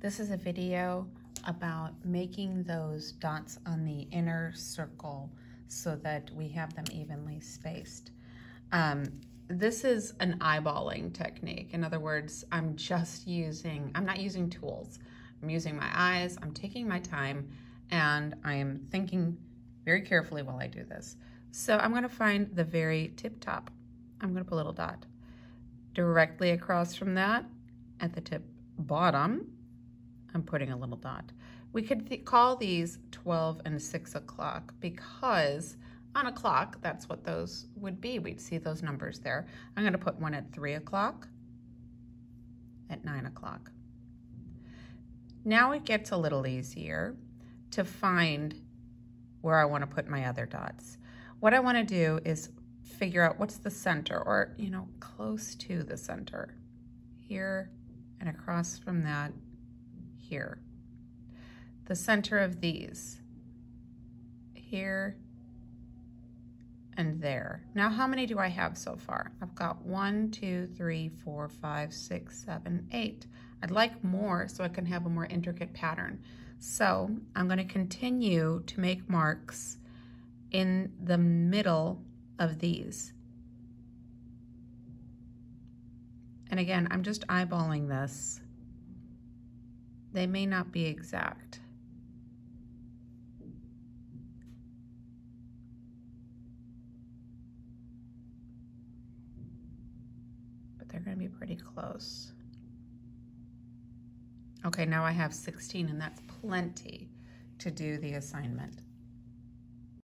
This is a video about making those dots on the inner circle so that we have them evenly spaced. Um, this is an eyeballing technique. In other words, I'm just using, I'm not using tools. I'm using my eyes, I'm taking my time, and I am thinking very carefully while I do this. So I'm gonna find the very tip top. I'm gonna put a little dot. Directly across from that, at the tip bottom, I'm putting a little dot. We could th call these 12 and 6 o'clock because on a clock, that's what those would be. We'd see those numbers there. I'm going to put one at 3 o'clock, at 9 o'clock. Now it gets a little easier to find where I want to put my other dots. What I want to do is figure out what's the center or, you know, close to the center. Here and across from that, here. The center of these, here and there. Now, how many do I have so far? I've got one, two, three, four, five, six, seven, eight. I'd like more so I can have a more intricate pattern. So I'm going to continue to make marks in the middle of these. And again, I'm just eyeballing this. They may not be exact. But they're gonna be pretty close. Okay, now I have 16 and that's plenty to do the assignment.